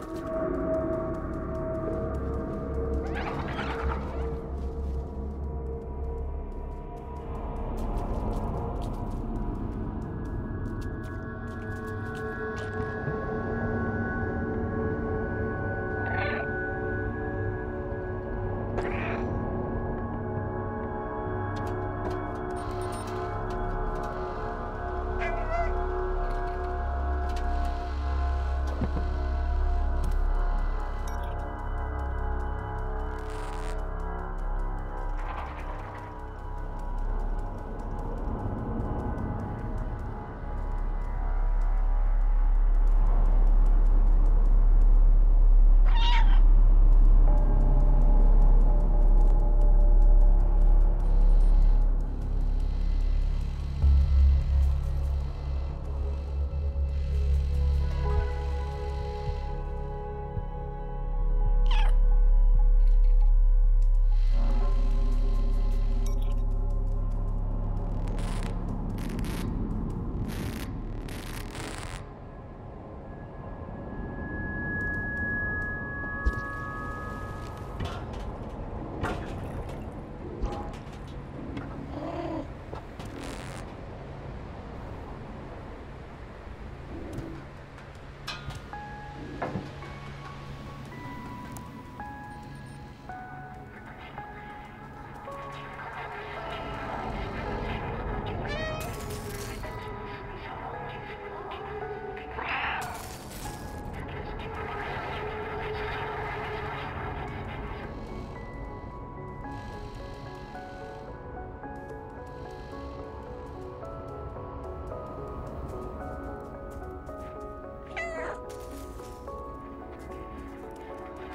you